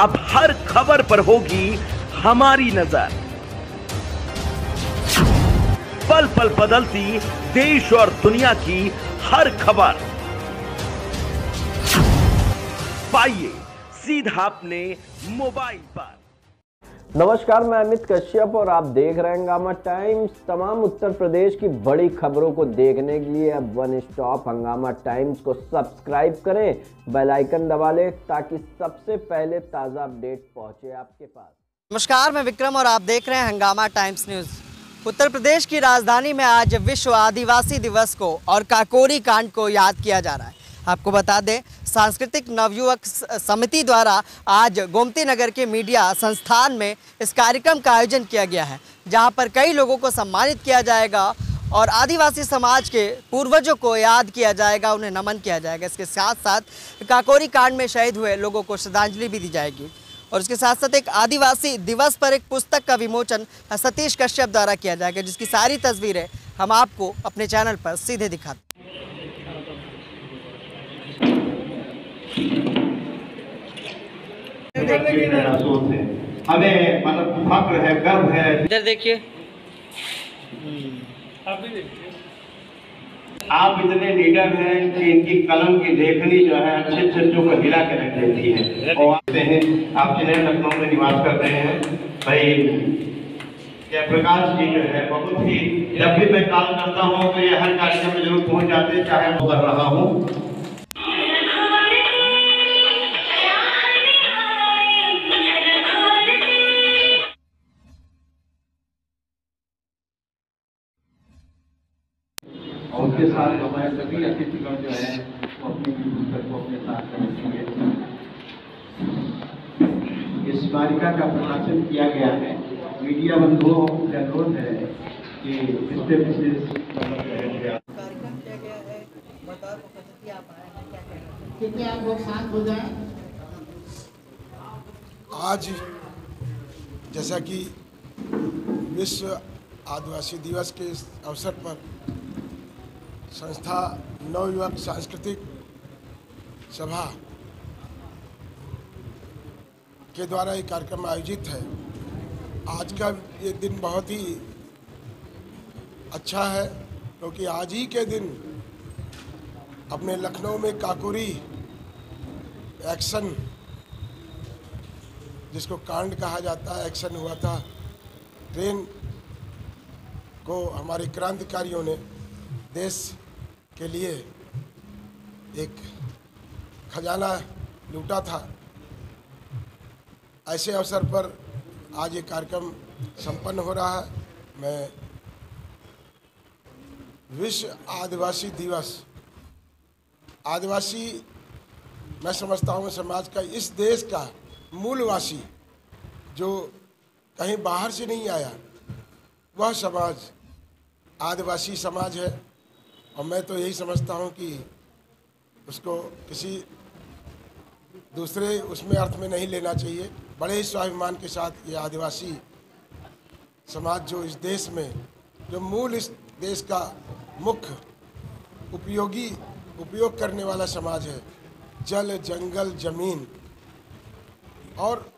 अब हर खबर पर होगी हमारी नज़र। पल पल बदलती देश और दुनिया की हर खबर। पाइए, सीधा अपने मोबाइल पर। नमस्कार, मैं अमित कश्यप और आप देख रहे हैं हंगामा टाइम्स। तमाम उत्तर प्रदेश की बड़ी खबरों को देखने के लिए अब वन स्टॉप हंगामा टाइम्स को सब्सक्राइब करें, बेल आइकन दबा लें, ताकि सबसे पहले ताज़ा अपडेट पहुँचे आपके पास। नमस्कार, मैं विक्रम और आप देख रहे हैं हंगामा टाइम्स न्यूज़। उत्तर प्रदेश की राजधानी में आज विश्व आदिवासी दिवस को और काकोरी कांड को याद किया जा रहा है। आपको बता दें सांस्कृतिक नवयुवक समिति द्वारा आज गोमती नगर के मीडिया संस्थान में इस कार्यक्रम का आयोजन किया गया है, जहाँ पर कई लोगों को सम्मानित किया जाएगा और आदिवासी समाज के पूर्वजों को याद किया जाएगा, उन्हें नमन किया जाएगा। इसके साथ साथ काकोरी कांड में शहीद हुए लोगों को श्रद्धांजलि भी दी जाएगी और उसके साथ साथ एक आदिवासी दिवस पर एक पुस्तक का विमोचन सतीश कश्यप द्वारा किया जाएगा, जिसकी सारी तस्वीरें हम आपको अपने चैनल पर सीधे दिखाते हमें मतलब फक्र है गर्व है इधर देखिए। आप इतने लीडर हैं कि इनकी कलम की लेखनी जो है अच्छे अच्छे को हिला के रख देती है। और आते हैं। आप जिन्हें लखनऊ में निवास कर रहे हैं भाई जयप्रकाश जी जो है बहुत ही जब भी मैं कॉल करता हूँ तो ये हर कार्यक्रम में ज़रूर पहुँच जाते हैं चाहे मैं कर रहा हूँ। अपने साथ रखेंगे इस स्मारिका का प्रकाशन किया गया है। मीडिया बंधुओं से अनुरोध है कि इस पे विशेष कृपया आप लोग शांत हो जाएँ। आज जैसा कि विश्व आदिवासी दिवस के अवसर पर संस्था नवयुवक सांस्कृतिक सभा के द्वारा ये कार्यक्रम आयोजित है। आज का ये दिन बहुत ही अच्छा है, क्योंकि तो आज ही के दिन अपने लखनऊ में काकुरी एक्शन, जिसको कांड कहा जाता है, एक्शन हुआ था। ट्रेन को हमारे क्रांतिकारियों ने देश के लिए एक खजाना लूटा था। ऐसे अवसर पर आज ये कार्यक्रम संपन्न हो रहा है। मैं विश्व आदिवासी दिवस, आदिवासी, मैं समझता हूँ समाज का, इस देश का मूलवासी जो कहीं बाहर से नहीं आया, वह समाज, आदिवासी समाज है। और मैं तो यही समझता हूँ कि उसको किसी दूसरे उसमें अर्थ में नहीं लेना चाहिए। बड़े ही स्वाभिमान के साथ ये आदिवासी समाज जो इस देश में, जो मूल इस देश का मुख्य उपयोगी, उपयोग करने वाला समाज है, जल, जंगल, ज़मीन। और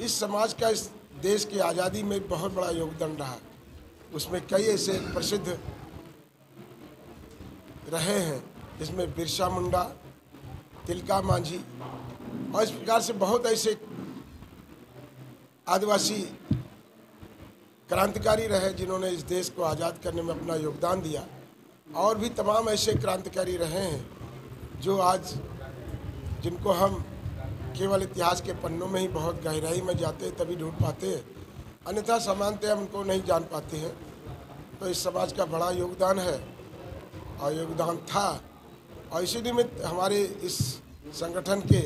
इस समाज का इस देश की आज़ादी में बहुत बड़ा योगदान रहा। उसमें कई ऐसे प्रसिद्ध रहे हैं, जिसमें बिरसा मुंडा, तिलका मांझी और इस प्रकार से बहुत ऐसे आदिवासी क्रांतिकारी रहे जिन्होंने इस देश को आज़ाद करने में अपना योगदान दिया। और भी तमाम ऐसे क्रांतिकारी रहे हैं जो आज जिनको हम केवल इतिहास के पन्नों में ही बहुत गहराई में जाते तभी ढूंढ पाते हैं। अन्यथा समानतः हम उनको नहीं जान पाते हैं। तो इस समाज का बड़ा योगदान है। और योगदान था। और इसी निमित्त हमारे इस संगठन के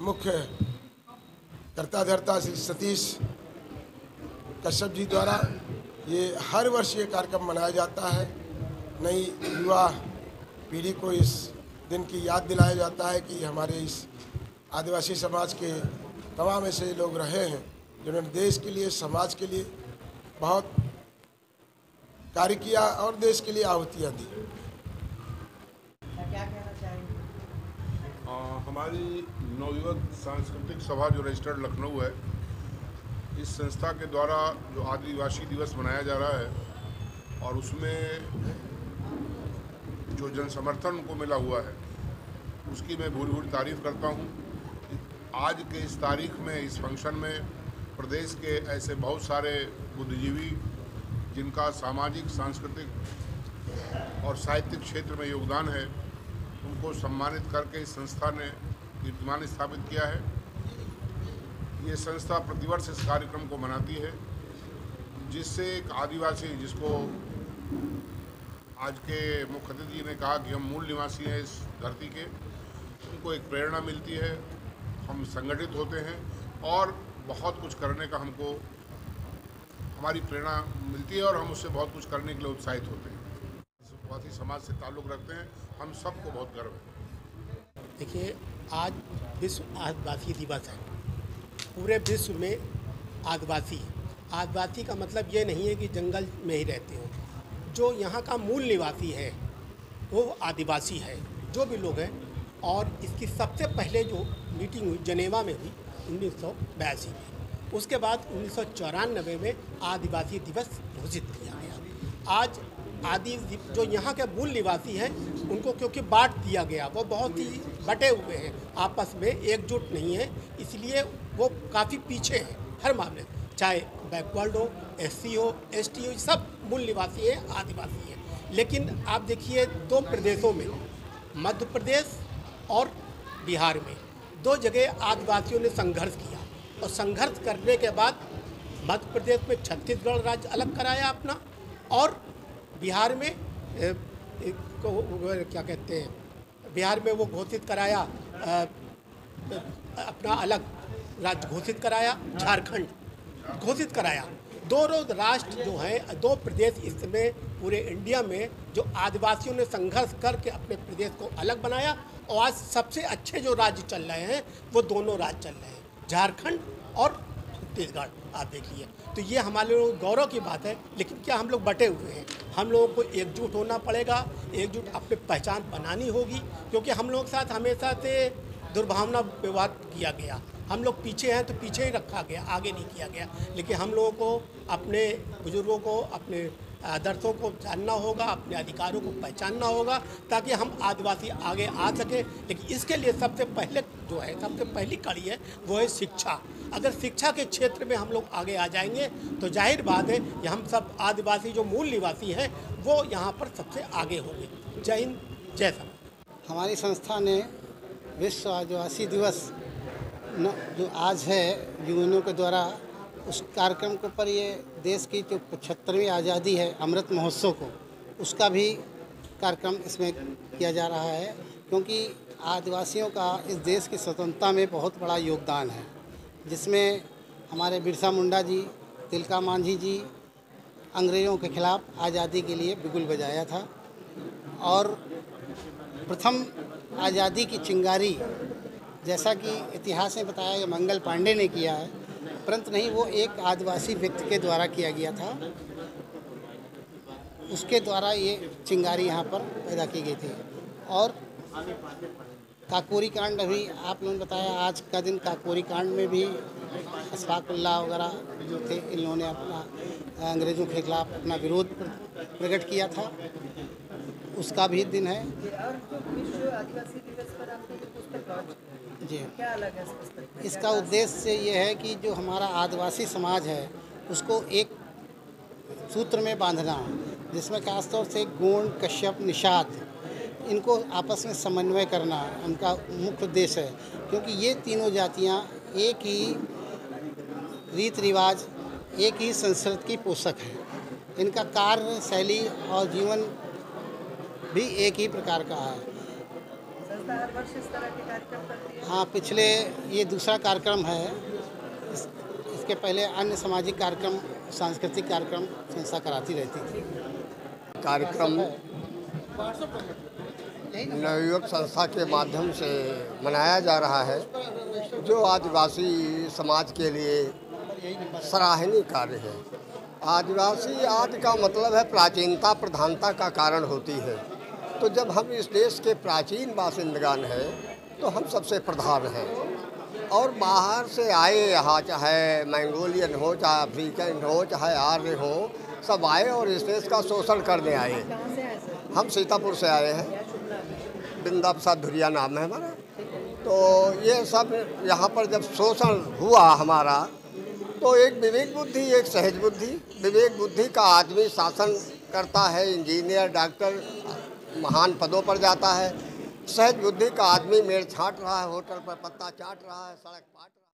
मुख्य कर्ता धर्ता श्री सतीश कश्यप जी द्वारा ये हर वर्ष ये कार्यक्रम मनाया जाता है। नई युवा पीढ़ी को इस दिन की याद दिलाया जाता है कि हमारे इस आदिवासी समाज के तमाम ऐसे लोग रहे हैं, जिन्होंने देश के लिए, समाज के लिए बहुत कार्य किया और देश के लिए आहुतियाँ दी। हमारी नवयुवक सांस्कृतिक सभा जो रजिस्टर्ड लखनऊ है, इस संस्था के द्वारा जो आदिवासी दिवस मनाया जा रहा है और उसमें जो जन समर्थन उनको मिला हुआ है, उसकी मैं भूरी भूरी तारीफ़ करता हूँ। आज के इस तारीख में, इस फ़ंक्शन में प्रदेश के ऐसे बहुत सारे बुद्धिजीवी जिनका सामाजिक, सांस्कृतिक और साहित्यिक क्षेत्र में योगदान है उनको सम्मानित करके इस संस्था ने कीर्तिमान स्थापित किया है। ये संस्था प्रतिवर्ष इस कार्यक्रम को मनाती है, जिससे एक आदिवासी जिसको आज के मुख्य अतिथि ने कहा कि हम मूल निवासी हैं इस धरती के, उनको एक प्रेरणा मिलती है। हम संगठित होते हैं और बहुत कुछ करने का हमको, हमारी प्रेरणा मिलती है और हम उससे बहुत कुछ करने के लिए उत्साहित होते हैं। आदिवासी समाज से ताल्लुक़ रखते हैं। हम सबको बहुत गर्व है। देखिए, आज विश्व आदिवासी दिवस है। पूरे विश्व में आदिवासी आदिवासी का मतलब ये नहीं है कि जंगल में ही रहते हो। जो यहाँ का मूल निवासी है, वो आदिवासी है, जो भी लोग हैं। और इसकी सबसे पहले जो मीटिंग हुई, जनेवा में हुई, उन्नीस सौ बयासी में। उसके बाद उन्नीस सौ चौरानबे में आदिवासी दिवस घोषित किया गया। आज आदि जो यहाँ के मूल निवासी हैं, उनको क्योंकि बांट दिया गया, वो बहुत ही बटे हुए हैं। आपस में एकजुट नहीं है, इसलिए वो काफ़ी पीछे हैं हर मामले। चाहे बैकवर्ड हो, एससी हो एस हो सब मूल निवासी हैं, आदिवासी हैं। लेकिन आप देखिए, दो प्रदेशों में, मध्य प्रदेश और बिहार में, दो जगह आदिवासियों ने संघर्ष किया। और संघर्ष करने के बाद मध्य प्रदेश में छत्तीसगढ़ राज्य अलग कराया अपना, और बिहार में ए, ए, क्या कहते हैं बिहार में वो घोषित कराया अ, अपना अलग राज्य घोषित कराया झारखंड घोषित कराया। दो दोनों राष्ट्र जो हैं दो प्रदेश इसमें पूरे इंडिया में जो आदिवासियों ने संघर्ष करके अपने प्रदेश को अलग बनाया और आज सबसे अच्छे जो राज्य चल रहे हैं वो दोनों राज्य चल रहे हैं झारखंड और छत्तीसगढ़ आप देखिए तो ये हमारे लोग गौरव की बात है, लेकिन क्या हम लोग बटे हुए हैं? हम लोगों को एकजुट होना पड़ेगा, एकजुट अपनी पहचान बनानी होगी, क्योंकि हम लोग के साथ हमेशा से दुर्भावना व्यवहार किया गया। हम लोग पीछे हैं तो पीछे ही रखा गया, आगे नहीं किया गया। लेकिन हम लोगों को, अपने बुज़ुर्गों को, अपने आदर्शों को जानना होगा, अपने अधिकारों को पहचानना होगा, ताकि हम आदिवासी आगे आ सके। लेकिन इसके लिए सबसे पहले जो है, सबसे पहली कड़ी है, वो है शिक्षा। अगर शिक्षा के क्षेत्र में हम लोग आगे आ जाएँगे तो ज़ाहिर बात है कि हम सब आदिवासी जो मूल निवासी हैं वो यहाँ पर सबसे आगे होंगे। जय हिंद जय सर हमारी संस्था ने विश्व आदिवासी दिवस न, जो आज है यूएनओ के द्वारा उस कार्यक्रम के ऊपर ये देश की जो पचहत्तरवीं आज़ादी है अमृत महोत्सव को उसका भी कार्यक्रम इसमें किया जा रहा है क्योंकि आदिवासियों का इस देश की स्वतंत्रता में बहुत बड़ा योगदान है। जिसमें हमारे बिरसा मुंडा जी, तिलका मांझी जी अंग्रेज़ों के खिलाफ आज़ादी के लिए बिगुल बजाया था। और प्रथम आज़ादी की चिंगारी, जैसा कि इतिहास में बताया गया, मंगल पांडे ने किया है, परंतु नहीं, वो एक आदिवासी व्यक्ति के द्वारा किया गया था। उसके द्वारा ये चिंगारी यहाँ पर पैदा की गई थी। और काकोरी कांड अभी आप लोगों ने बताया, आज का दिन काकोरी कांड में भी अशफाकुल्ला वगैरह जो थे इन लोगों ने अपना, अंग्रेज़ों के खिलाफ अपना विरोध प्रकट किया था। उसका भी दिन है। जो। इसका उद्देश्य ये है कि जो हमारा आदिवासी समाज है, उसको एक सूत्र में बांधना, जिसमें खासतौर से गोंड, कश्यप, निषाद इनको आपस में समन्वय करना उनका मुख्य उद्देश्य है क्योंकि ये तीनों जातियाँ एक ही रीत रिवाज एक ही संस्कृत की पोषक है। इनका कार्य शैली और जीवन भी एक ही प्रकार का है। संस्था हर वर्ष इस तरह के कार्यक्रम करती है? हाँ पिछले ये दूसरा कार्यक्रम है इस, इसके पहले अन्य सामाजिक कार्यक्रम सांस्कृतिक कार्यक्रम संस्था कराती रहती थी। कार्यक्रम नवयुवक संस्था के माध्यम से मनाया जा रहा है, जो आदिवासी समाज के लिए सराहनीय कार्य है। आदिवासी आदि का मतलब है प्राचीनता प्रधानता का कारण होती है। तो जब हम इस देश के प्राचीन बासिंदगान हैं तो हम सबसे प्रधान हैं। और बाहर से आए, यहाँ चाहे मैंगोलियन हो, चाहे अफ्रीकन हो, चाहे आर्य हो, सब आए और इस देश का शोषण करने आए। हम सीतापुर से आए हैं। बिंदा प्रसाद धुरिया नाम है हमारा। तो ये सब यहाँ पर जब शोषण हुआ हमारा तो एक विवेक बुद्धि, एक सहज बुद्धि, विवेक बुद्धि का आदमी शासन करता है, इंजीनियर, डॉक्टर, महान पदों पर जाता है। सहज बुद्धि का आदमी मेड़ छाट रहा है, होटल पर पत्ता चाट रहा है, सड़क पाट